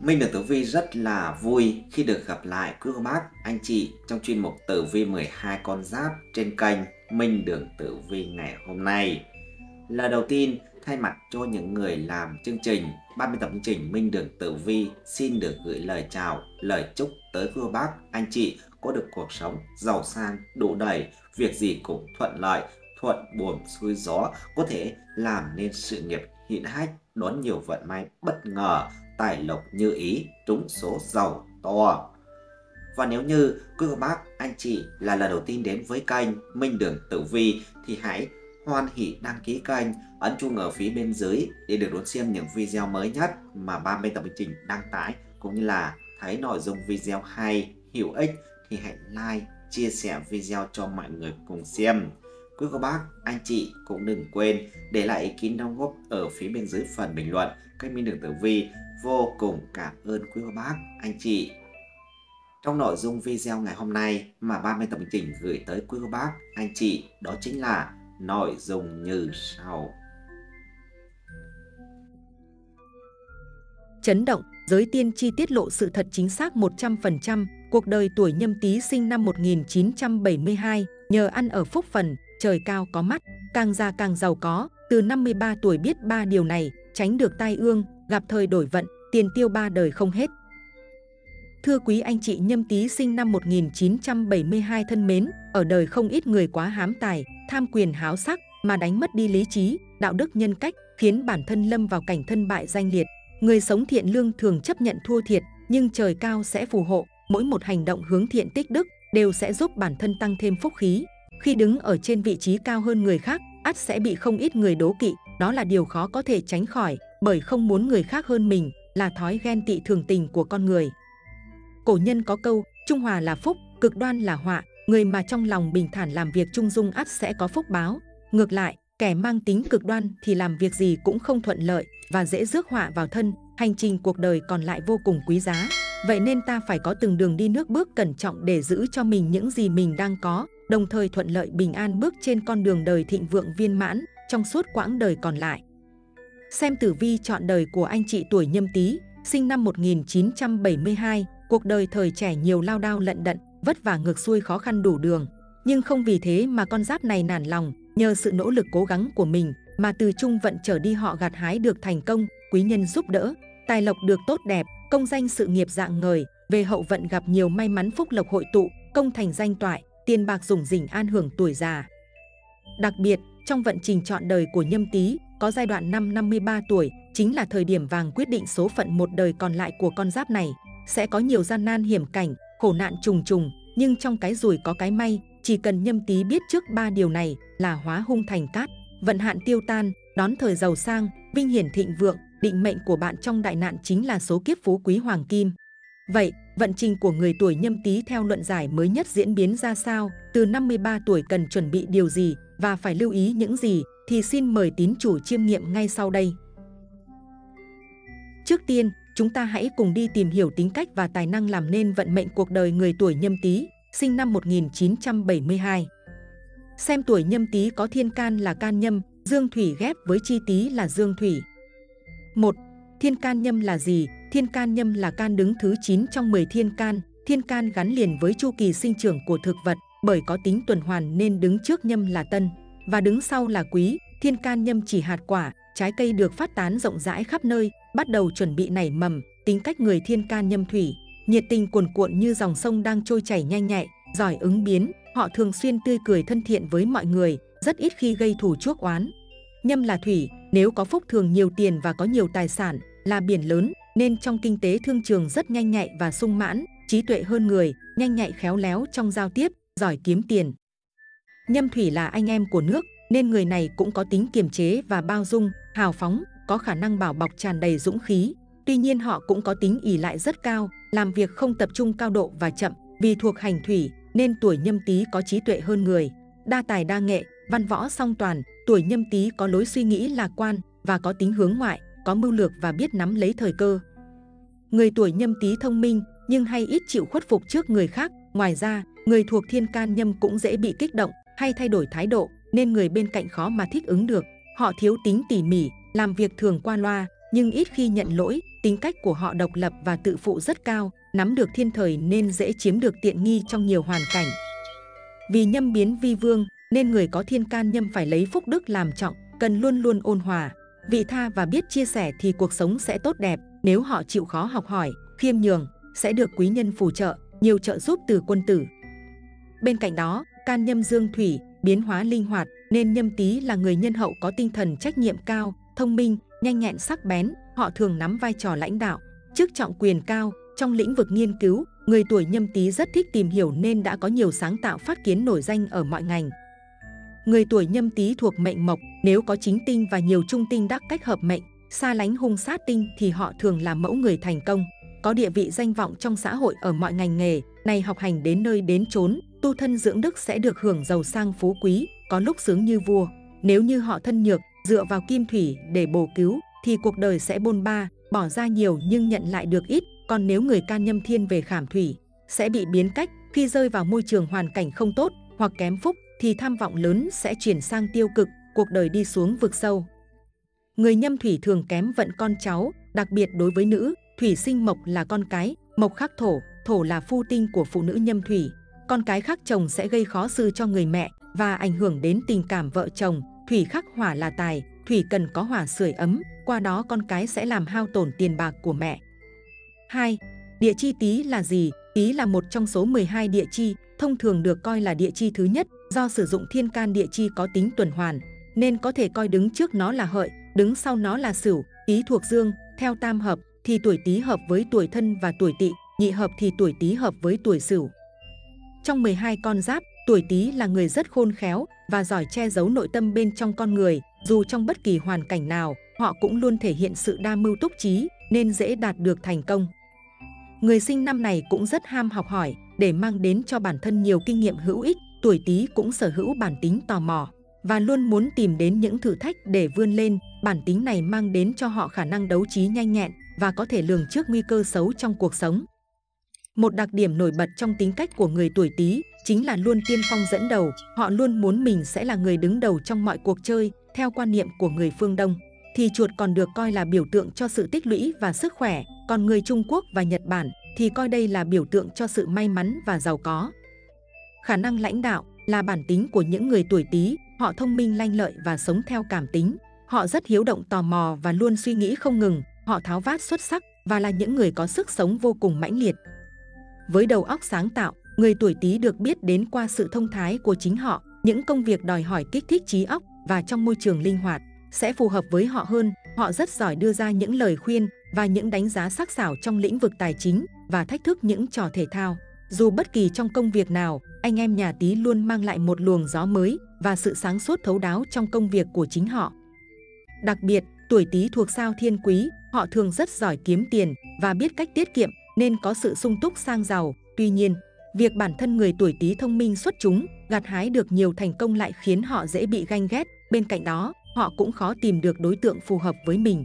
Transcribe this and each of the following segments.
Minh được Tử Vi rất là vui khi được gặp lại quý cô bác, anh chị trong chuyên mục Tử Vi 12 con giáp trên kênh Minh Đường Tử Vi ngày hôm nay. là đầu tiên, thay mặt cho những người làm chương trình 30 tập chương trình Minh Đường Tử Vi xin được gửi lời chào, lời chúc tới quý cô bác, anh chị có được cuộc sống giàu sang, đủ đầy, việc gì cũng thuận lợi, thuận buồm xuôi gió, có thể làm nên sự nghiệp hiện hách, đón nhiều vận may bất ngờ, tài lộc như ý, trúng số giàu to. Và nếu như quý cô bác, anh chị là lần đầu tiên đến với kênh Minh Đường Tử Vi thì hãy hoan hỷ đăng ký kênh, ấn chuông ở phía bên dưới để được đón xem những video mới nhất mà ba bên tập trình đăng tải cũng như là thấy nội dung video hay, hữu ích thì hãy like, chia sẻ video cho mọi người cùng xem. Quý cô bác, anh chị cũng đừng quên để lại ý kiến đóng góp ở phía bên dưới phần bình luận kênh Minh Đường Tử Vi vô cùng cảm ơn quý cô bác, anh chị. Trong nội dung video ngày hôm nay mà ba mươi tập trình gửi tới quý cô bác, anh chị đó chính là nội dung như sau. Chấn động, giới tiên tri tiết lộ sự thật chính xác 100%, cuộc đời tuổi nhâm tý sinh năm 1972, nhờ ăn ở phúc phần, trời cao có mắt, càng già càng giàu có, từ 53 tuổi biết ba điều này, tránh được tai ương, gặp thời đổi vận, tiền tiêu ba đời không hết. Thưa quý anh chị nhâm tý sinh năm 1972 thân mến, ở đời không ít người quá hám tài, tham quyền háo sắc mà đánh mất đi lý trí, đạo đức nhân cách, khiến bản thân lâm vào cảnh thân bại danh liệt. Người sống thiện lương thường chấp nhận thua thiệt, nhưng trời cao sẽ phù hộ, mỗi một hành động hướng thiện tích đức đều sẽ giúp bản thân tăng thêm phúc khí. Khi đứng ở trên vị trí cao hơn người khác, ắt sẽ bị không ít người đố kỵ, đó là điều khó có thể tránh khỏi, bởi không muốn người khác hơn mình là thói ghen tị thường tình của con người. Cổ nhân có câu, trung hòa là phúc, cực đoan là họa, người mà trong lòng bình thản làm việc trung dung ắt sẽ có phúc báo. Ngược lại, kẻ mang tính cực đoan thì làm việc gì cũng không thuận lợi và dễ rước họa vào thân, hành trình cuộc đời còn lại vô cùng quý giá. Vậy nên ta phải có từng đường đi nước bước cẩn trọng để giữ cho mình những gì mình đang có, đồng thời thuận lợi bình an bước trên con đường đời thịnh vượng viên mãn trong suốt quãng đời còn lại. Xem tử vi chọn đời của anh chị tuổi nhâm tý, sinh năm 1972, cuộc đời thời trẻ nhiều lao đao lận đận, vất vả ngược xuôi khó khăn đủ đường. Nhưng không vì thế mà con giáp này nản lòng, nhờ sự nỗ lực cố gắng của mình mà từ trung vận trở đi họ gặt hái được thành công, quý nhân giúp đỡ, tài lộc được tốt đẹp, công danh sự nghiệp dạng ngời, về hậu vận gặp nhiều may mắn phúc lộc hội tụ, công thành danh toại, tiền bạc dùng dình an hưởng tuổi già. Đặc biệt, trong vận trình chọn đời của nhâm tý, có giai đoạn năm 53 tuổi, chính là thời điểm vàng quyết định số phận một đời còn lại của con giáp này. Sẽ có nhiều gian nan hiểm cảnh, khổ nạn trùng trùng, nhưng trong cái rủi có cái may, chỉ cần nhâm tý biết trước ba điều này là hóa hung thành cát, vận hạn tiêu tan, đón thời giàu sang, vinh hiển thịnh vượng, định mệnh của bạn trong đại nạn chính là số kiếp phú quý hoàng kim. Vậy, vận trình của người tuổi nhâm tý theo luận giải mới nhất diễn biến ra sao, từ 53 tuổi cần chuẩn bị điều gì và phải lưu ý những gì thì xin mời tín chủ chiêm nghiệm ngay sau đây. Trước tiên, chúng ta hãy cùng đi tìm hiểu tính cách và tài năng làm nên vận mệnh cuộc đời người tuổi nhâm tý, sinh năm 1972. Xem tuổi nhâm tý có thiên can là can nhâm, dương thủy ghép với chi tý là dương thủy. 1. Thiên can nhâm là gì? Thiên can nhâm là can đứng thứ 9 trong 10 thiên can. Thiên can gắn liền với chu kỳ sinh trưởng của thực vật, bởi có tính tuần hoàn nên đứng trước nhâm là tân và đứng sau là quý. Thiên can nhâm chỉ hạt quả, trái cây được phát tán rộng rãi khắp nơi, bắt đầu chuẩn bị nảy mầm. Tính cách người thiên can nhâm thủy, nhiệt tình cuồn cuộn như dòng sông đang trôi chảy nhanh nhạy, giỏi ứng biến. Họ thường xuyên tươi cười thân thiện với mọi người, rất ít khi gây thù chuốc oán. Nhâm là thủy, nếu có phúc thường nhiều tiền và có nhiều tài sản, là biển lớn, nên trong kinh tế thương trường rất nhanh nhạy và sung mãn, trí tuệ hơn người, nhanh nhạy khéo léo trong giao tiếp, giỏi kiếm tiền. Nhâm thủy là anh em của nước, nên người này cũng có tính kiềm chế và bao dung, hào phóng, có khả năng bảo bọc tràn đầy dũng khí. Tuy nhiên họ cũng có tính ỉ lại rất cao, làm việc không tập trung cao độ và chậm, vì thuộc hành thủy nên tuổi nhâm tý có trí tuệ hơn người, đa tài đa nghệ, văn võ song toàn, tuổi nhâm tý có lối suy nghĩ lạc quan và có tính hướng ngoại, có mưu lược và biết nắm lấy thời cơ. Người tuổi nhâm tý thông minh nhưng hay ít chịu khuất phục trước người khác. Ngoài ra, người thuộc thiên can nhâm cũng dễ bị kích động hay thay đổi thái độ nên người bên cạnh khó mà thích ứng được. Họ thiếu tính tỉ mỉ, làm việc thường qua loa, nhưng ít khi nhận lỗi, tính cách của họ độc lập và tự phụ rất cao, nắm được thiên thời nên dễ chiếm được tiện nghi trong nhiều hoàn cảnh. Vì nhâm biến vi vương, nên người có thiên can nhâm phải lấy phúc đức làm trọng, cần luôn luôn ôn hòa, vị tha và biết chia sẻ thì cuộc sống sẽ tốt đẹp. Nếu họ chịu khó học hỏi, khiêm nhường, sẽ được quý nhân phù trợ, nhiều trợ giúp từ quân tử. Bên cạnh đó, can nhâm dương thủy, biến hóa linh hoạt, nên nhâm tý là người nhân hậu có tinh thần trách nhiệm cao, thông minh, nhanh nhẹn sắc bén, họ thường nắm vai trò lãnh đạo, chức trọng quyền cao, trong lĩnh vực nghiên cứu, người tuổi nhâm tý rất thích tìm hiểu nên đã có nhiều sáng tạo phát kiến nổi danh ở mọi ngành. Người tuổi nhâm tý thuộc mệnh mộc, nếu có chính tinh và nhiều trung tinh đắc cách hợp mệnh, xa lánh hung sát tinh thì họ thường là mẫu người thành công, có địa vị danh vọng trong xã hội ở mọi ngành nghề, này học hành đến nơi đến chốn, tu thân dưỡng đức sẽ được hưởng giàu sang phú quý, có lúc sướng như vua. Nếu như họ thân nhược, dựa vào kim thủy để bổ cứu, thì cuộc đời sẽ bôn ba, bỏ ra nhiều nhưng nhận lại được ít. Còn nếu người can nhâm thiên về khảm thủy, sẽ bị biến cách khi rơi vào môi trường hoàn cảnh không tốt hoặc kém phúc thì tham vọng lớn sẽ chuyển sang tiêu cực, cuộc đời đi xuống vực sâu. Người nhâm thủy thường kém vận con cháu, đặc biệt đối với nữ, thủy sinh mộc là con cái, mộc khắc thổ, thổ là phu tinh của phụ nữ nhâm thủy. Con cái khác chồng sẽ gây khó xử cho người mẹ và ảnh hưởng đến tình cảm vợ chồng. Thủy khắc hỏa là tài, thủy cần có hỏa sưởi ấm, qua đó con cái sẽ làm hao tổn tiền bạc của mẹ. 2. Địa chi tý là gì? Tý là một trong số 12 địa chi, thông thường được coi là địa chi thứ nhất, do sử dụng thiên can địa chi có tính tuần hoàn, nên có thể coi đứng trước nó là hợi, đứng sau nó là sửu, tý thuộc dương, theo tam hợp thì tuổi tý hợp với tuổi thân và tuổi tỵ, nhị hợp thì tuổi tý hợp với tuổi sửu. Trong 12 con giáp, tuổi tý là người rất khôn khéo và giỏi che giấu nội tâm bên trong con người, dù trong bất kỳ hoàn cảnh nào, họ cũng luôn thể hiện sự đa mưu túc trí nên dễ đạt được thành công. Người sinh năm này cũng rất ham học hỏi để mang đến cho bản thân nhiều kinh nghiệm hữu ích, tuổi tý cũng sở hữu bản tính tò mò và luôn muốn tìm đến những thử thách để vươn lên. Bản tính này mang đến cho họ khả năng đấu trí nhanh nhẹn và có thể lường trước nguy cơ xấu trong cuộc sống. Một đặc điểm nổi bật trong tính cách của người tuổi Tý chính là luôn tiên phong dẫn đầu, họ luôn muốn mình sẽ là người đứng đầu trong mọi cuộc chơi, theo quan niệm của người phương Đông. Thì chuột còn được coi là biểu tượng cho sự tích lũy và sức khỏe, còn người Trung Quốc và Nhật Bản thì coi đây là biểu tượng cho sự may mắn và giàu có. Khả năng lãnh đạo là bản tính của những người tuổi Tý, họ thông minh lanh lợi và sống theo cảm tính. Họ rất hiếu động tò mò và luôn suy nghĩ không ngừng, họ tháo vát xuất sắc và là những người có sức sống vô cùng mãnh liệt. Với đầu óc sáng tạo, người tuổi Tý được biết đến qua sự thông thái của chính họ, những công việc đòi hỏi kích thích trí óc và trong môi trường linh hoạt sẽ phù hợp với họ hơn. Họ rất giỏi đưa ra những lời khuyên và những đánh giá sắc sảo trong lĩnh vực tài chính và thách thức những trò thể thao. Dù bất kỳ trong công việc nào, anh em nhà Tý luôn mang lại một luồng gió mới và sự sáng suốt thấu đáo trong công việc của chính họ. Đặc biệt, tuổi Tý thuộc sao Thiên Quý, họ thường rất giỏi kiếm tiền và biết cách tiết kiệm nên có sự sung túc sang giàu. Tuy nhiên, việc bản thân người tuổi Tý thông minh xuất chúng, gặt hái được nhiều thành công lại khiến họ dễ bị ganh ghét. Bên cạnh đó, họ cũng khó tìm được đối tượng phù hợp với mình.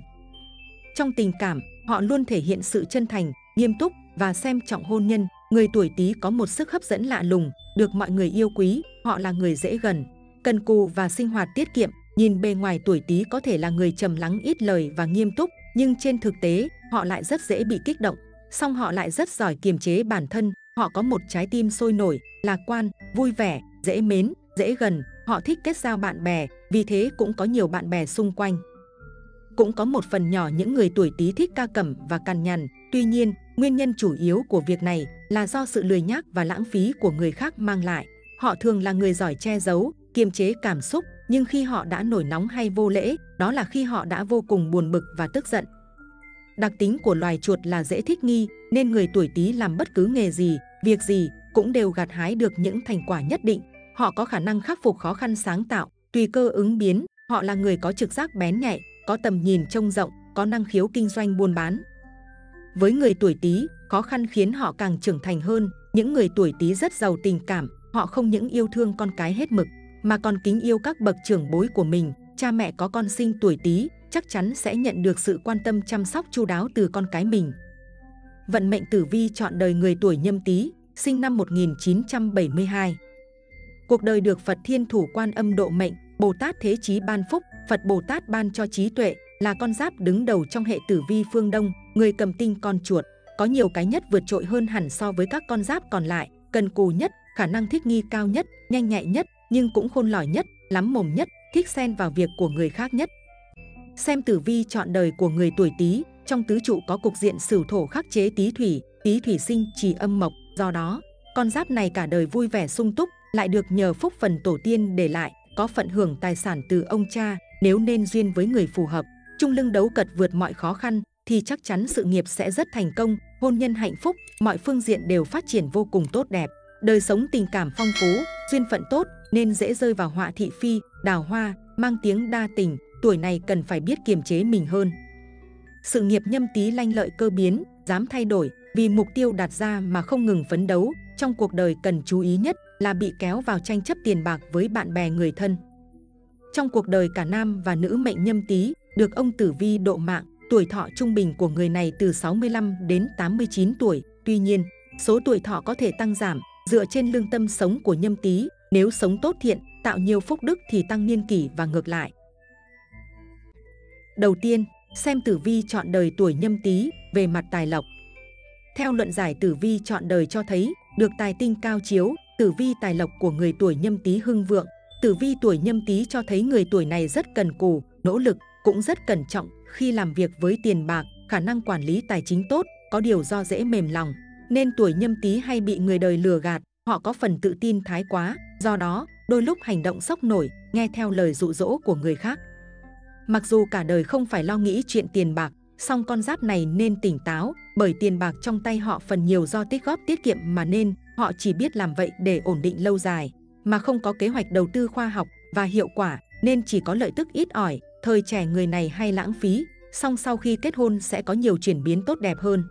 Trong tình cảm, họ luôn thể hiện sự chân thành, nghiêm túc và xem trọng hôn nhân. Người tuổi Tý có một sức hấp dẫn lạ lùng, được mọi người yêu quý, họ là người dễ gần, cần cù và sinh hoạt tiết kiệm. Nhìn bề ngoài tuổi Tý có thể là người trầm lắng ít lời và nghiêm túc, nhưng trên thực tế, họ lại rất dễ bị kích động. Song họ lại rất giỏi kiềm chế bản thân, họ có một trái tim sôi nổi, lạc quan, vui vẻ, dễ mến, dễ gần, họ thích kết giao bạn bè, vì thế cũng có nhiều bạn bè xung quanh. Cũng có một phần nhỏ những người tuổi Tý thích ca cẩm và cằn nhằn, tuy nhiên, nguyên nhân chủ yếu của việc này là do sự lười nhác và lãng phí của người khác mang lại. Họ thường là người giỏi che giấu, kiềm chế cảm xúc, nhưng khi họ đã nổi nóng hay vô lễ, đó là khi họ đã vô cùng buồn bực và tức giận. Đặc tính của loài chuột là dễ thích nghi, nên người tuổi Tý làm bất cứ nghề gì, việc gì cũng đều gặt hái được những thành quả nhất định. Họ có khả năng khắc phục khó khăn sáng tạo, tùy cơ ứng biến, họ là người có trực giác bén nhạy, có tầm nhìn trông rộng, có năng khiếu kinh doanh buôn bán. Với người tuổi Tý, khó khăn khiến họ càng trưởng thành hơn. Những người tuổi Tý rất giàu tình cảm, họ không những yêu thương con cái hết mực, mà còn kính yêu các bậc trưởng bối của mình. Cha mẹ có con sinh tuổi Tý chắc chắn sẽ nhận được sự quan tâm chăm sóc chu đáo từ con cái mình. Vận mệnh tử vi chọn đời người tuổi nhâm tý, sinh năm 1972. Cuộc đời được Phật Thiên Thủ Quan Âm độ mệnh, Bồ Tát Thế Chí ban phúc, Phật Bồ Tát ban cho trí tuệ, là con giáp đứng đầu trong hệ tử vi phương Đông, người cầm tinh con chuột, có nhiều cái nhất vượt trội hơn hẳn so với các con giáp còn lại, cần cù nhất, khả năng thích nghi cao nhất, nhanh nhạy nhất, nhưng cũng khôn lỏi nhất, lắm mồm nhất, thích xen vào việc của người khác nhất. Xem tử vi chọn đời của người tuổi Tý, trong tứ trụ có cục diện sửu thổ khắc chế Tý thủy, Tý thủy sinh trì âm mộc, do đó, con giáp này cả đời vui vẻ sung túc, lại được nhờ phúc phần tổ tiên để lại, có phận hưởng tài sản từ ông cha, nếu nên duyên với người phù hợp, trung lưng đấu cật vượt mọi khó khăn, thì chắc chắn sự nghiệp sẽ rất thành công, hôn nhân hạnh phúc, mọi phương diện đều phát triển vô cùng tốt đẹp. Đời sống tình cảm phong phú, duyên phận tốt nên dễ rơi vào họa thị phi, đào hoa, mang tiếng đa tình, tuổi này cần phải biết kiềm chế mình hơn. Sự nghiệp nhâm tý lanh lợi cơ biến, dám thay đổi, vì mục tiêu đặt ra mà không ngừng phấn đấu, trong cuộc đời cần chú ý nhất là bị kéo vào tranh chấp tiền bạc với bạn bè người thân. Trong cuộc đời cả nam và nữ mệnh nhâm tý được ông Tử Vi độ mạng, tuổi thọ trung bình của người này từ 65 đến 89 tuổi. Tuy nhiên, số tuổi thọ có thể tăng giảm dựa trên lương tâm sống của nhâm tý. Nếu sống tốt thiện, tạo nhiều phúc đức thì tăng niên kỷ và ngược lại. Đầu tiên, xem tử vi chọn đời tuổi nhâm tý về mặt tài lộc. Theo luận giải tử vi chọn đời cho thấy, được tài tinh cao chiếu, tử vi tài lộc của người tuổi nhâm tý hưng vượng. Tử vi tuổi nhâm tý cho thấy người tuổi này rất cần cù, nỗ lực, cũng rất cẩn trọng khi làm việc với tiền bạc, khả năng quản lý tài chính tốt, có điều do dễ mềm lòng. Nên tuổi nhâm tý hay bị người đời lừa gạt, họ có phần tự tin thái quá, do đó đôi lúc hành động sốc nổi, nghe theo lời dụ dỗ của người khác. Mặc dù cả đời không phải lo nghĩ chuyện tiền bạc, song con giáp này nên tỉnh táo, bởi tiền bạc trong tay họ phần nhiều do tích góp tiết kiệm mà nên họ chỉ biết làm vậy để ổn định lâu dài, mà không có kế hoạch đầu tư khoa học và hiệu quả nên chỉ có lợi tức ít ỏi, thời trẻ người này hay lãng phí, song sau khi kết hôn sẽ có nhiều chuyển biến tốt đẹp hơn.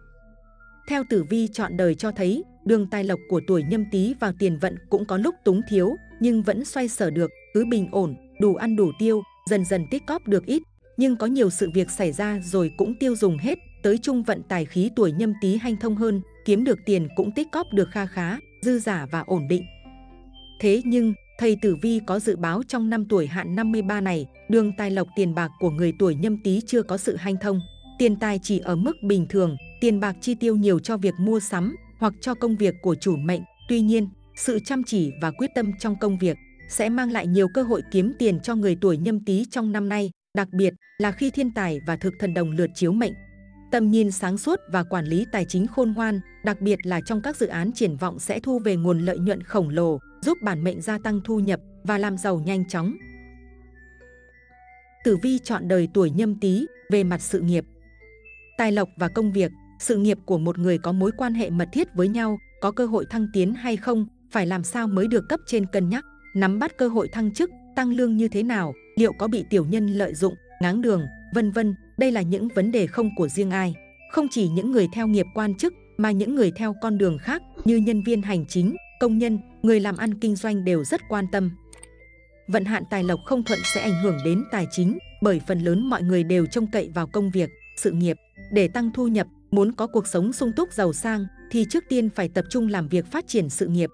Theo tử vi chọn đời cho thấy, đường tài lộc của tuổi nhâm tý vào tiền vận cũng có lúc túng thiếu, nhưng vẫn xoay sở được, cứ bình ổn, đủ ăn đủ tiêu, dần dần tích cóp được ít. Nhưng có nhiều sự việc xảy ra rồi cũng tiêu dùng hết, tới trung vận tài khí tuổi nhâm tý hanh thông hơn, kiếm được tiền cũng tích cóp được kha khá, dư giả và ổn định. Thế nhưng, thầy Tử Vi có dự báo trong năm tuổi hạn 53 này, đường tài lộc tiền bạc của người tuổi nhâm tý chưa có sự hanh thông. Tiền tài chỉ ở mức bình thường, tiền bạc chi tiêu nhiều cho việc mua sắm hoặc cho công việc của chủ mệnh. Tuy nhiên, sự chăm chỉ và quyết tâm trong công việc sẽ mang lại nhiều cơ hội kiếm tiền cho người tuổi nhâm tý trong năm nay, đặc biệt là khi thiên tài và thực thần đồng lượt chiếu mệnh. Tầm nhìn sáng suốt và quản lý tài chính khôn ngoan, đặc biệt là trong các dự án triển vọng sẽ thu về nguồn lợi nhuận khổng lồ, giúp bản mệnh gia tăng thu nhập và làm giàu nhanh chóng. Tử vi chọn đời tuổi nhâm tý về mặt sự nghiệp. Tài lộc và công việc, sự nghiệp của một người có mối quan hệ mật thiết với nhau, có cơ hội thăng tiến hay không, phải làm sao mới được cấp trên cân nhắc, nắm bắt cơ hội thăng chức, tăng lương như thế nào, liệu có bị tiểu nhân lợi dụng, ngáng đường, vân vân. Đây là những vấn đề không của riêng ai. Không chỉ những người theo nghiệp quan chức mà những người theo con đường khác như nhân viên hành chính, công nhân, người làm ăn kinh doanh đều rất quan tâm. Vận hạn tài lộc không thuận sẽ ảnh hưởng đến tài chính bởi phần lớn mọi người đều trông cậy vào công việc, sự nghiệp. Để tăng thu nhập, muốn có cuộc sống sung túc giàu sang thì trước tiên phải tập trung làm việc phát triển sự nghiệp.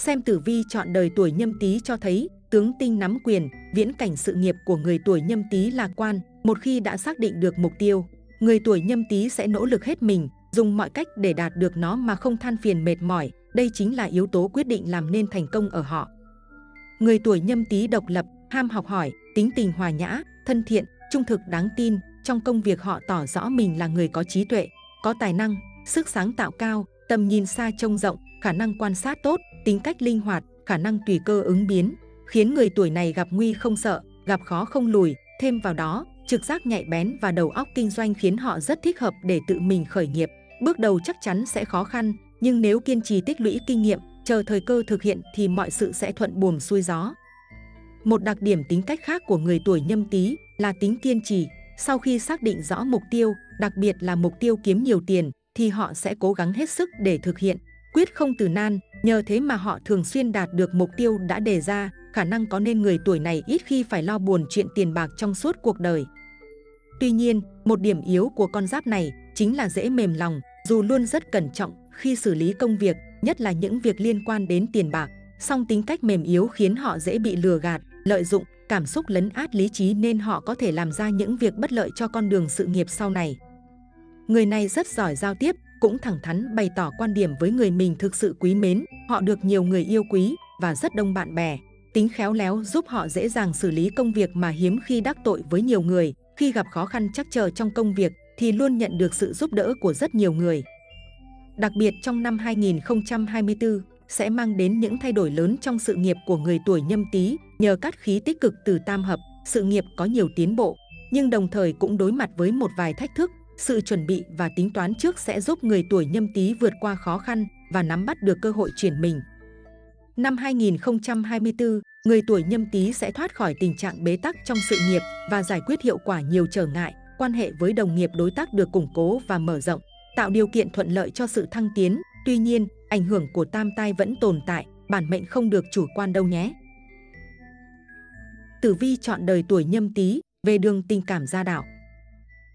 Xem tử vi chọn đời tuổi nhâm tý cho thấy tướng tinh nắm quyền, viễn cảnh sự nghiệp của người tuổi nhâm tý lạc quan. Một khi đã xác định được mục tiêu, người tuổi nhâm tý sẽ nỗ lực hết mình, dùng mọi cách để đạt được nó mà không than phiền mệt mỏi. Đây chính là yếu tố quyết định làm nên thành công ở họ. Người tuổi nhâm tý độc lập, ham học hỏi, tính tình hòa nhã, thân thiện, trung thực đáng tin. Trong công việc họ tỏ rõ mình là người có trí tuệ, có tài năng, sức sáng tạo cao, tầm nhìn xa trông rộng, khả năng quan sát tốt, tính cách linh hoạt, khả năng tùy cơ ứng biến, khiến người tuổi này gặp nguy không sợ, gặp khó không lùi. Thêm vào đó, trực giác nhạy bén và đầu óc kinh doanh khiến họ rất thích hợp để tự mình khởi nghiệp. Bước đầu chắc chắn sẽ khó khăn, nhưng nếu kiên trì tích lũy kinh nghiệm, chờ thời cơ thực hiện thì mọi sự sẽ thuận buồm xuôi gió. Một đặc điểm tính cách khác của người tuổi nhâm tý là tính kiên trì. Sau khi xác định rõ mục tiêu, đặc biệt là mục tiêu kiếm nhiều tiền, thì họ sẽ cố gắng hết sức để thực hiện, quyết không từ nan. Nhờ thế mà họ thường xuyên đạt được mục tiêu đã đề ra, khả năng có nên người tuổi này ít khi phải lo buồn chuyện tiền bạc trong suốt cuộc đời. Tuy nhiên, một điểm yếu của con giáp này chính là dễ mềm lòng, dù luôn rất cẩn trọng khi xử lý công việc, nhất là những việc liên quan đến tiền bạc. Song tính cách mềm yếu khiến họ dễ bị lừa gạt, lợi dụng, cảm xúc lấn át lý trí nên họ có thể làm ra những việc bất lợi cho con đường sự nghiệp sau này. Người này rất giỏi giao tiếp, cũng thẳng thắn bày tỏ quan điểm với người mình thực sự quý mến, họ được nhiều người yêu quý và rất đông bạn bè. Tính khéo léo giúp họ dễ dàng xử lý công việc mà hiếm khi đắc tội với nhiều người. Khi gặp khó khăn chắc chờ trong công việc thì luôn nhận được sự giúp đỡ của rất nhiều người. Đặc biệt trong năm 2024 sẽ mang đến những thay đổi lớn trong sự nghiệp của người tuổi nhâm tý nhờ cát khí tích cực từ tam hợp, sự nghiệp có nhiều tiến bộ, nhưng đồng thời cũng đối mặt với một vài thách thức. Sự chuẩn bị và tính toán trước sẽ giúp người tuổi nhâm tý vượt qua khó khăn và nắm bắt được cơ hội chuyển mình. Năm 2024, người tuổi nhâm tý sẽ thoát khỏi tình trạng bế tắc trong sự nghiệp và giải quyết hiệu quả nhiều trở ngại, quan hệ với đồng nghiệp đối tác được củng cố và mở rộng, tạo điều kiện thuận lợi cho sự thăng tiến. Tuy nhiên, ảnh hưởng của tam tai vẫn tồn tại, bản mệnh không được chủ quan đâu nhé. Tử vi chọn đời tuổi nhâm tý về đường tình cảm gia đạo.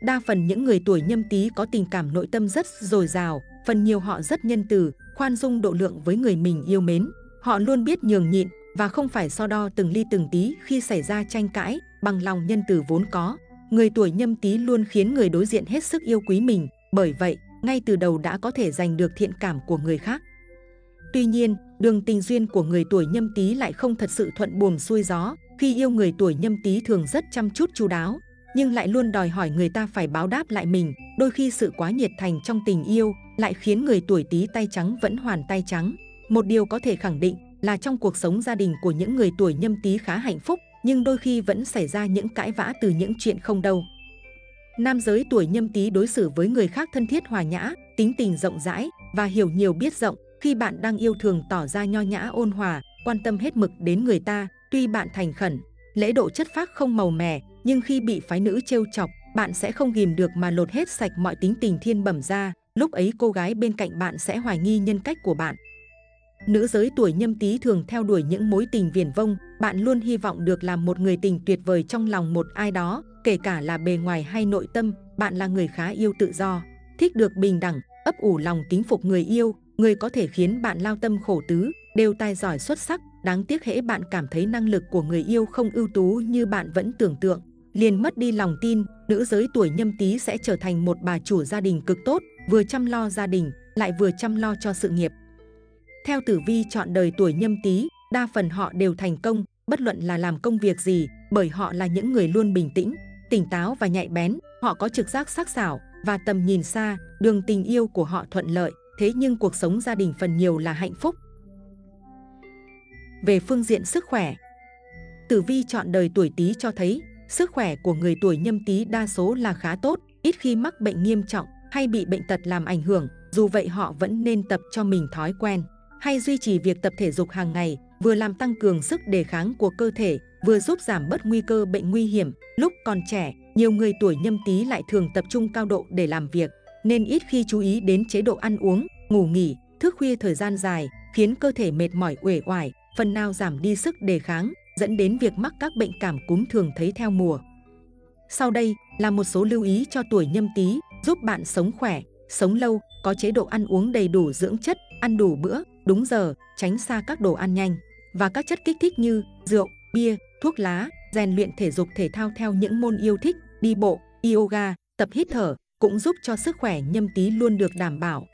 Đa phần những người tuổi nhâm tý có tình cảm nội tâm rất dồi dào, phần nhiều họ rất nhân từ, khoan dung độ lượng với người mình yêu mến. Họ luôn biết nhường nhịn và không phải so đo từng ly từng tí khi xảy ra tranh cãi, bằng lòng nhân từ vốn có. Người tuổi nhâm tý luôn khiến người đối diện hết sức yêu quý mình, bởi vậy, ngay từ đầu đã có thể giành được thiện cảm của người khác. Tuy nhiên, đường tình duyên của người tuổi nhâm tý lại không thật sự thuận buồm xuôi gió. Khi yêu người tuổi nhâm tý thường rất chăm chút chu đáo, nhưng lại luôn đòi hỏi người ta phải báo đáp lại mình. Đôi khi sự quá nhiệt thành trong tình yêu lại khiến người tuổi tý tay trắng vẫn hoàn tay trắng. Một điều có thể khẳng định là trong cuộc sống gia đình của những người tuổi nhâm tý khá hạnh phúc, nhưng đôi khi vẫn xảy ra những cãi vã từ những chuyện không đâu. Nam giới tuổi nhâm tý đối xử với người khác thân thiết hòa nhã, tính tình rộng rãi và hiểu nhiều biết rộng. Khi bạn đang yêu thường tỏ ra nho nhã ôn hòa, quan tâm hết mực đến người ta, tuy bạn thành khẩn, lễ độ chất phác không màu mè, nhưng khi bị phái nữ trêu chọc, bạn sẽ không ghìm được mà lột hết sạch mọi tính tình thiên bẩm ra. Lúc ấy cô gái bên cạnh bạn sẽ hoài nghi nhân cách của bạn. Nữ giới tuổi nhâm tý thường theo đuổi những mối tình viển vông, bạn luôn hy vọng được làm một người tình tuyệt vời trong lòng một ai đó, kể cả là bề ngoài hay nội tâm, bạn là người khá yêu tự do, thích được bình đẳng, ấp ủ lòng kính phục người yêu, người có thể khiến bạn lao tâm khổ tứ, đều tài giỏi xuất sắc, đáng tiếc hễ bạn cảm thấy năng lực của người yêu không ưu tú như bạn vẫn tưởng tượng, liền mất đi lòng tin, nữ giới tuổi nhâm tý sẽ trở thành một bà chủ gia đình cực tốt, vừa chăm lo gia đình, lại vừa chăm lo cho sự nghiệp. Theo tử vi chọn đời tuổi nhâm tý, đa phần họ đều thành công, bất luận là làm công việc gì, bởi họ là những người luôn bình tĩnh, tỉnh táo và nhạy bén, họ có trực giác sắc sảo và tầm nhìn xa, đường tình yêu của họ thuận lợi, thế nhưng cuộc sống gia đình phần nhiều là hạnh phúc. Về phương diện sức khỏe, Tử vi chọn đời tuổi Tý cho thấy sức khỏe của người tuổi nhâm Tý đa số là khá tốt, ít khi mắc bệnh nghiêm trọng hay bị bệnh tật làm ảnh hưởng, dù vậy họ vẫn nên tập cho mình thói quen hay duy trì việc tập thể dục hàng ngày, vừa làm tăng cường sức đề kháng của cơ thể, vừa giúp giảm bớt nguy cơ bệnh nguy hiểm. Lúc còn trẻ, nhiều người tuổi nhâm tý lại thường tập trung cao độ để làm việc, nên ít khi chú ý đến chế độ ăn uống, ngủ nghỉ, thức khuya thời gian dài, khiến cơ thể mệt mỏi uể oải, phần nào giảm đi sức đề kháng, dẫn đến việc mắc các bệnh cảm cúm thường thấy theo mùa. Sau đây là một số lưu ý cho tuổi nhâm tý, giúp bạn sống khỏe, sống lâu, có chế độ ăn uống đầy đủ dưỡng chất, ăn đủ bữa, đúng giờ, tránh xa các đồ ăn nhanh và các chất kích thích như rượu, bia, thuốc lá, rèn luyện thể dục thể thao theo những môn yêu thích, đi bộ, yoga, tập hít thở cũng giúp cho sức khỏe nhâm tý luôn được đảm bảo.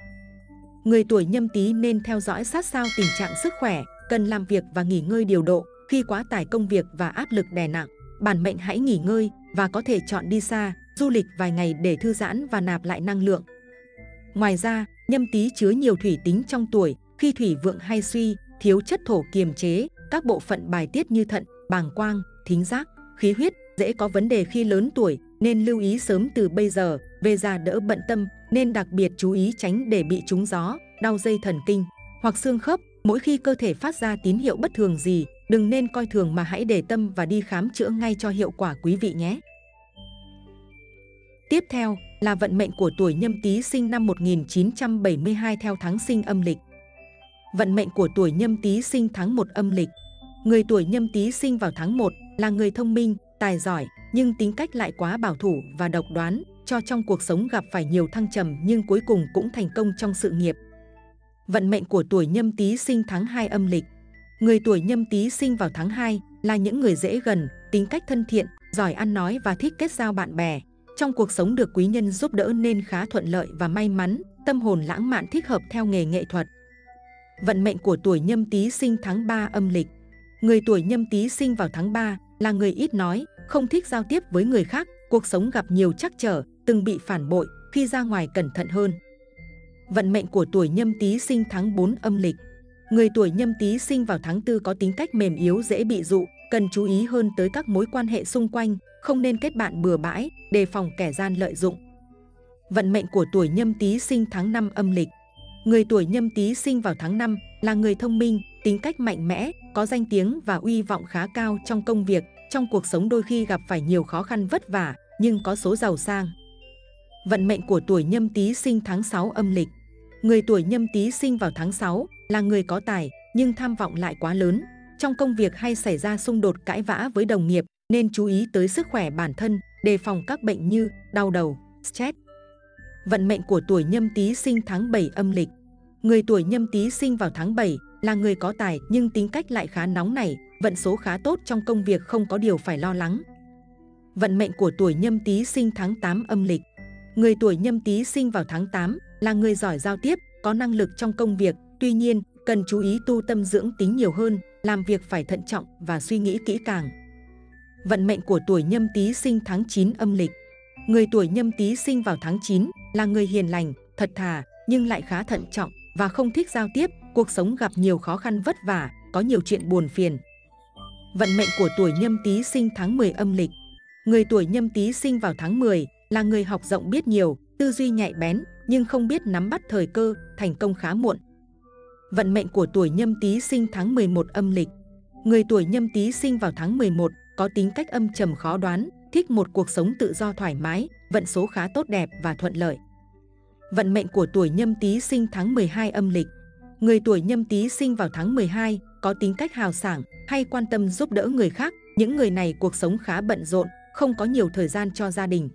Người tuổi nhâm tý nên theo dõi sát sao tình trạng sức khỏe, cần làm việc và nghỉ ngơi điều độ. Khi quá tải công việc và áp lực đè nặng, bản mệnh hãy nghỉ ngơi và có thể chọn đi xa, du lịch vài ngày để thư giãn và nạp lại năng lượng. Ngoài ra, nhâm tý chứa nhiều thủy tính trong tuổi, khi thủy vượng hay suy, thiếu chất thổ kiềm chế, các bộ phận bài tiết như thận, bàng quang, thính giác, khí huyết dễ có vấn đề khi lớn tuổi nên lưu ý sớm từ bây giờ, về già đỡ bận tâm nên đặc biệt chú ý tránh để bị trúng gió, đau dây thần kinh hoặc xương khớp. Mỗi khi cơ thể phát ra tín hiệu bất thường gì, đừng nên coi thường mà hãy để tâm và đi khám chữa ngay cho hiệu quả quý vị nhé. Tiếp theo là vận mệnh của tuổi nhâm tý sinh năm 1972 theo tháng sinh âm lịch. Vận mệnh của tuổi nhâm tý sinh tháng 1 âm lịch. Người tuổi nhâm tý sinh vào tháng 1 là người thông minh, tài giỏi, nhưng tính cách lại quá bảo thủ và độc đoán, cho trong cuộc sống gặp phải nhiều thăng trầm nhưng cuối cùng cũng thành công trong sự nghiệp. Vận mệnh của tuổi nhâm tý sinh tháng 2 âm lịch. Người tuổi nhâm tý sinh vào tháng 2 là những người dễ gần, tính cách thân thiện, giỏi ăn nói và thích kết giao bạn bè. Trong cuộc sống được quý nhân giúp đỡ nên khá thuận lợi và may mắn, tâm hồn lãng mạn thích hợp theo nghề nghệ thuật. Vận mệnh của tuổi nhâm tý sinh tháng 3 âm lịch Người tuổi nhâm tý sinh vào tháng 3 là người ít nói, không thích giao tiếp với người khác, cuộc sống gặp nhiều trắc trở, từng bị phản bội, khi ra ngoài cẩn thận hơn. Vận mệnh của tuổi nhâm tý sinh tháng 4 âm lịch Người tuổi nhâm tý sinh vào tháng 4 có tính cách mềm yếu dễ bị dụ, cần chú ý hơn tới các mối quan hệ xung quanh, không nên kết bạn bừa bãi, đề phòng kẻ gian lợi dụng. Vận mệnh của tuổi nhâm tý sinh tháng 5 âm lịch Người tuổi nhâm tý sinh vào tháng 5 là người thông minh, tính cách mạnh mẽ, có danh tiếng và uy vọng khá cao trong công việc, trong cuộc sống đôi khi gặp phải nhiều khó khăn vất vả, nhưng có số giàu sang. Vận mệnh của tuổi nhâm tý sinh tháng 6 âm lịch Người tuổi nhâm tý sinh vào tháng 6 là người có tài, nhưng tham vọng lại quá lớn. Trong công việc hay xảy ra xung đột cãi vã với đồng nghiệp, nên chú ý tới sức khỏe bản thân, đề phòng các bệnh như đau đầu, stress. Vận mệnh của tuổi nhâm tý sinh tháng 7 âm lịch Người tuổi nhâm tý sinh vào tháng 7 là người có tài nhưng tính cách lại khá nóng nảy, vận số khá tốt trong công việc không có điều phải lo lắng. Vận mệnh của tuổi nhâm tý sinh tháng 8 âm lịch Người tuổi nhâm tý sinh vào tháng 8 là người giỏi giao tiếp, có năng lực trong công việc, tuy nhiên cần chú ý tu tâm dưỡng tính nhiều hơn, làm việc phải thận trọng và suy nghĩ kỹ càng. Vận mệnh của tuổi nhâm tý sinh tháng 9 âm lịch Người tuổi nhâm tý sinh vào tháng 9 là người hiền lành, thật thà nhưng lại khá thận trọng và không thích giao tiếp, cuộc sống gặp nhiều khó khăn vất vả, có nhiều chuyện buồn phiền. Vận mệnh của tuổi nhâm tý sinh tháng 10 âm lịch Người tuổi nhâm tý sinh vào tháng 10 là người học rộng biết nhiều, tư duy nhạy bén nhưng không biết nắm bắt thời cơ, thành công khá muộn. Vận mệnh của tuổi nhâm tý sinh tháng 11 âm lịch Người tuổi nhâm tý sinh vào tháng 11 có tính cách âm trầm khó đoán, thích một cuộc sống tự do thoải mái, vận số khá tốt đẹp và thuận lợi. Vận mệnh của tuổi nhâm tý sinh tháng 12 âm lịch Người tuổi nhâm tý sinh vào tháng 12 có tính cách hào sảng, hay quan tâm giúp đỡ người khác. Những người này cuộc sống khá bận rộn, không có nhiều thời gian cho gia đình.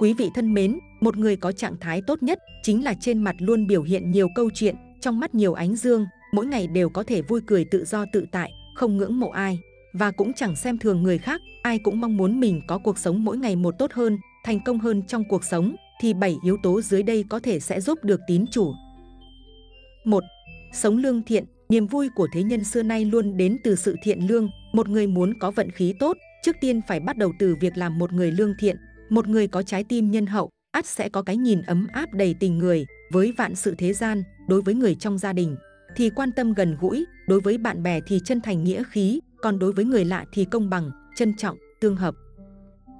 Quý vị thân mến, một người có trạng thái tốt nhất chính là trên mặt luôn biểu hiện nhiều câu chuyện, trong mắt nhiều ánh dương, mỗi ngày đều có thể vui cười tự do tự tại, không ngưỡng mộ ai và cũng chẳng xem thường người khác, ai cũng mong muốn mình có cuộc sống mỗi ngày một tốt hơn, thành công hơn trong cuộc sống thì 7 yếu tố dưới đây có thể sẽ giúp được tín chủ. 1. Sống lương thiện, niềm vui của thế nhân xưa nay luôn đến từ sự thiện lương. Một người muốn có vận khí tốt, trước tiên phải bắt đầu từ việc làm một người lương thiện. Một người có trái tim nhân hậu, ắt sẽ có cái nhìn ấm áp đầy tình người. Với vạn sự thế gian, đối với người trong gia đình, thì quan tâm gần gũi, đối với bạn bè thì chân thành nghĩa khí, còn đối với người lạ thì công bằng, trân trọng, tương hợp.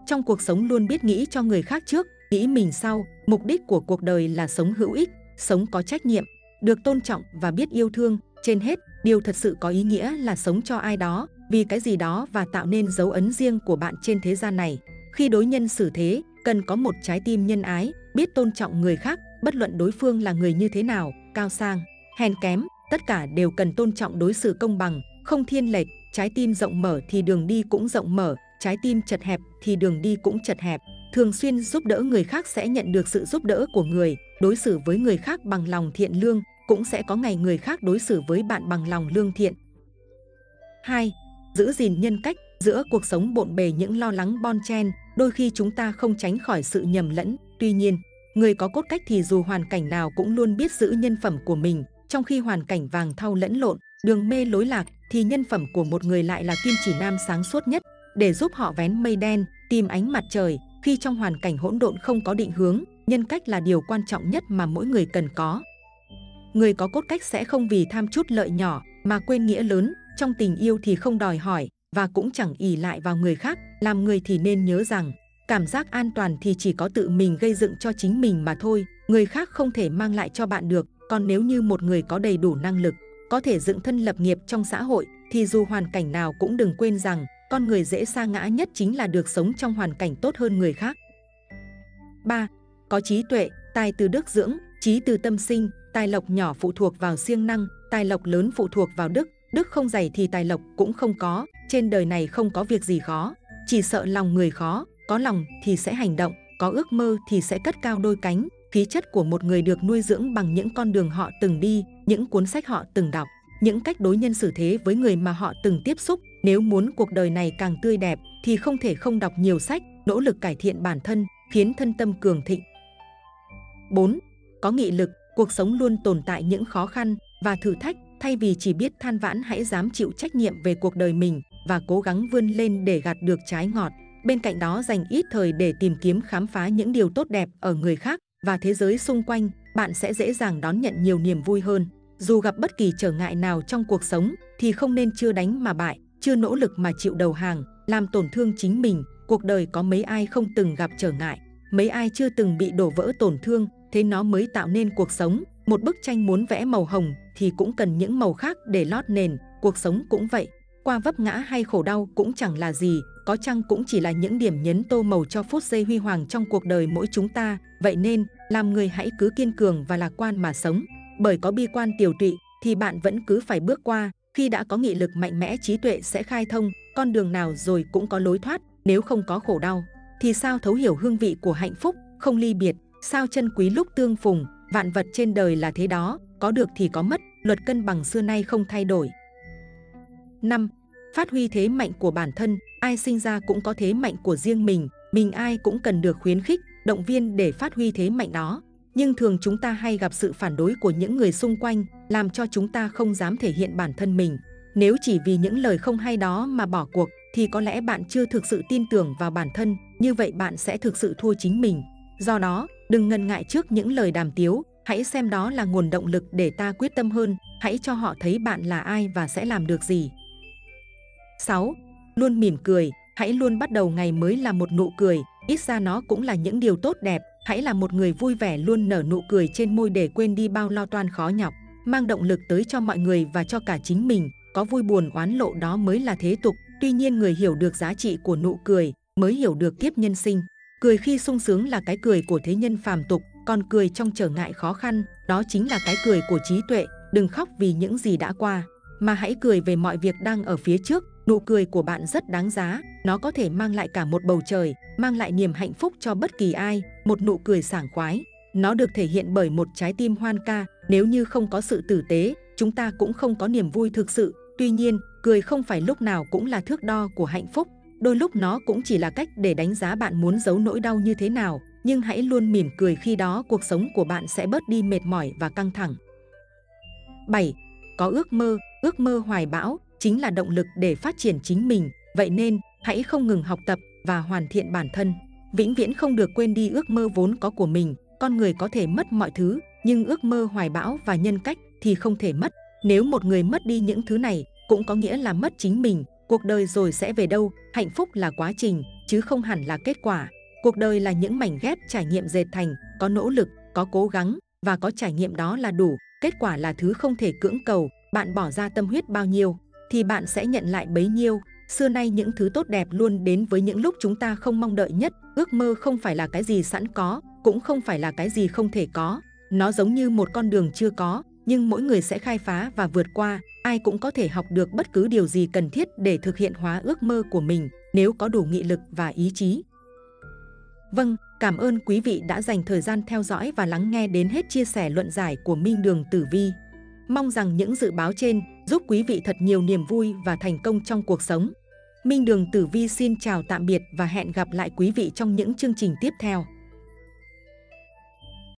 Trong cuộc sống luôn biết nghĩ cho người khác trước, nghĩ mình sau. Mục đích của cuộc đời là sống hữu ích, sống có trách nhiệm, được tôn trọng và biết yêu thương. Trên hết, điều thật sự có ý nghĩa là sống cho ai đó, vì cái gì đó và tạo nên dấu ấn riêng của bạn trên thế gian này. Khi đối nhân xử thế, cần có một trái tim nhân ái, biết tôn trọng người khác, bất luận đối phương là người như thế nào, cao sang, hèn kém, tất cả đều cần tôn trọng đối xử công bằng, không thiên lệch, trái tim rộng mở thì đường đi cũng rộng mở, trái tim chật hẹp thì đường đi cũng chật hẹp. Thường xuyên giúp đỡ người khác sẽ nhận được sự giúp đỡ của người, đối xử với người khác bằng lòng thiện lương, cũng sẽ có ngày người khác đối xử với bạn bằng lòng lương thiện. 2. Giữ gìn nhân cách, giữa cuộc sống bộn bề những lo lắng bon chen, đôi khi chúng ta không tránh khỏi sự nhầm lẫn. Tuy nhiên, người có cốt cách thì dù hoàn cảnh nào cũng luôn biết giữ nhân phẩm của mình, trong khi hoàn cảnh vàng thau lẫn lộn, đường mê lối lạc thì nhân phẩm của một người lại là kim chỉ nam sáng suốt nhất để giúp họ vén mây đen, tìm ánh mặt trời. Khi trong hoàn cảnh hỗn độn không có định hướng, nhân cách là điều quan trọng nhất mà mỗi người cần có. Người có cốt cách sẽ không vì tham chút lợi nhỏ mà quên nghĩa lớn, trong tình yêu thì không đòi hỏi và cũng chẳng ỉ lại vào người khác. Làm người thì nên nhớ rằng, cảm giác an toàn thì chỉ có tự mình gây dựng cho chính mình mà thôi. Người khác không thể mang lại cho bạn được, còn nếu như một người có đầy đủ năng lực, có thể dựng thân lập nghiệp trong xã hội, thì dù hoàn cảnh nào cũng đừng quên rằng con người dễ sa ngã nhất chính là được sống trong hoàn cảnh tốt hơn người khác. 3. Có trí tuệ, tài từ đức dưỡng, trí từ tâm sinh, tài lộc nhỏ phụ thuộc vào siêng năng, tài lộc lớn phụ thuộc vào đức. Đức không dày thì tài lộc cũng không có, trên đời này không có việc gì khó, chỉ sợ lòng người khó, có lòng thì sẽ hành động, có ước mơ thì sẽ cất cao đôi cánh. Khí chất của một người được nuôi dưỡng bằng những con đường họ từng đi, những cuốn sách họ từng đọc, những cách đối nhân xử thế với người mà họ từng tiếp xúc, Nếu muốn cuộc đời này càng tươi đẹp thì không thể không đọc nhiều sách, nỗ lực cải thiện bản thân, khiến thân tâm cường thịnh. 4. Có nghị lực, cuộc sống luôn tồn tại những khó khăn và thử thách, thay vì chỉ biết than vãn hãy dám chịu trách nhiệm về cuộc đời mình và cố gắng vươn lên để gặt được trái ngọt. Bên cạnh đó dành ít thời để tìm kiếm khám phá những điều tốt đẹp ở người khác và thế giới xung quanh, bạn sẽ dễ dàng đón nhận nhiều niềm vui hơn. Dù gặp bất kỳ trở ngại nào trong cuộc sống thì không nên chưa đánh mà bại, chưa nỗ lực mà chịu đầu hàng, làm tổn thương chính mình. Cuộc đời có mấy ai không từng gặp trở ngại, mấy ai chưa từng bị đổ vỡ tổn thương, thế nó mới tạo nên cuộc sống. Một bức tranh muốn vẽ màu hồng thì cũng cần những màu khác để lót nền, cuộc sống cũng vậy. Qua vấp ngã hay khổ đau cũng chẳng là gì, có chăng cũng chỉ là những điểm nhấn tô màu cho phút giây huy hoàng trong cuộc đời mỗi chúng ta. Vậy nên, làm người hãy cứ kiên cường và lạc quan mà sống. Bởi có bi quan tiểu tụy thì bạn vẫn cứ phải bước qua. Khi đã có nghị lực mạnh mẽ trí tuệ sẽ khai thông, con đường nào rồi cũng có lối thoát. Nếu không có khổ đau, thì sao thấu hiểu hương vị của hạnh phúc, không ly biệt, sao chân quý lúc tương phùng, vạn vật trên đời là thế đó, có được thì có mất, luật cân bằng xưa nay không thay đổi. 5. Phát huy thế mạnh của bản thân, ai sinh ra cũng có thế mạnh của riêng mình, mình ai cũng cần được khuyến khích, động viên để phát huy thế mạnh đó. Nhưng thường chúng ta hay gặp sự phản đối của những người xung quanh, làm cho chúng ta không dám thể hiện bản thân mình. Nếu chỉ vì những lời không hay đó mà bỏ cuộc, thì có lẽ bạn chưa thực sự tin tưởng vào bản thân, như vậy bạn sẽ thực sự thua chính mình. Do đó, đừng ngần ngại trước những lời đàm tiếu, hãy xem đó là nguồn động lực để ta quyết tâm hơn, hãy cho họ thấy bạn là ai và sẽ làm được gì. 6. Luôn mỉm cười, hãy luôn bắt đầu ngày mới là một nụ cười, ít ra nó cũng là những điều tốt đẹp, hãy là một người vui vẻ luôn nở nụ cười trên môi để quên đi bao lo toan khó nhọc, mang động lực tới cho mọi người và cho cả chính mình, có vui buồn oán lộ đó mới là thế tục, tuy nhiên người hiểu được giá trị của nụ cười mới hiểu được kiếp nhân sinh. Cười khi sung sướng là cái cười của thế nhân phàm tục, còn cười trong trở ngại khó khăn, đó chính là cái cười của trí tuệ, đừng khóc vì những gì đã qua, mà hãy cười về mọi việc đang ở phía trước, Nụ cười của bạn rất đáng giá, nó có thể mang lại cả một bầu trời, mang lại niềm hạnh phúc cho bất kỳ ai, một nụ cười sảng khoái. Nó được thể hiện bởi một trái tim hoan ca, nếu như không có sự tử tế, chúng ta cũng không có niềm vui thực sự. Tuy nhiên, cười không phải lúc nào cũng là thước đo của hạnh phúc, đôi lúc nó cũng chỉ là cách để đánh giá bạn muốn giấu nỗi đau như thế nào, nhưng hãy luôn mỉm cười khi đó cuộc sống của bạn sẽ bớt đi mệt mỏi và căng thẳng. 7. Có ước mơ, ước mơ hoài bão, chính là động lực để phát triển chính mình. Vậy nên, hãy không ngừng học tập và hoàn thiện bản thân. Vĩnh viễn không được quên đi ước mơ vốn có của mình. Con người có thể mất mọi thứ, nhưng ước mơ hoài bão và nhân cách thì không thể mất. Nếu một người mất đi những thứ này, cũng có nghĩa là mất chính mình. Cuộc đời rồi sẽ về đâu? Hạnh phúc là quá trình, chứ không hẳn là kết quả. Cuộc đời là những mảnh ghép trải nghiệm dệt thành, có nỗ lực, có cố gắng và có trải nghiệm đó là đủ. Kết quả là thứ không thể cưỡng cầu, bạn bỏ ra tâm huyết bao nhiêu, thì bạn sẽ nhận lại bấy nhiêu. Xưa nay những thứ tốt đẹp luôn đến với những lúc chúng ta không mong đợi nhất. Ước mơ không phải là cái gì sẵn có, cũng không phải là cái gì không thể có. Nó giống như một con đường chưa có, nhưng mỗi người sẽ khai phá và vượt qua. Ai cũng có thể học được bất cứ điều gì cần thiết để thực hiện hóa ước mơ của mình nếu có đủ nghị lực và ý chí. Vâng, cảm ơn quý vị đã dành thời gian theo dõi và lắng nghe đến hết chia sẻ luận giải của Minh Đường Tử Vi. Mong rằng những dự báo trên giúp quý vị thật nhiều niềm vui và thành công trong cuộc sống. Minh Đường Tử Vi xin chào tạm biệt và hẹn gặp lại quý vị trong những chương trình tiếp theo.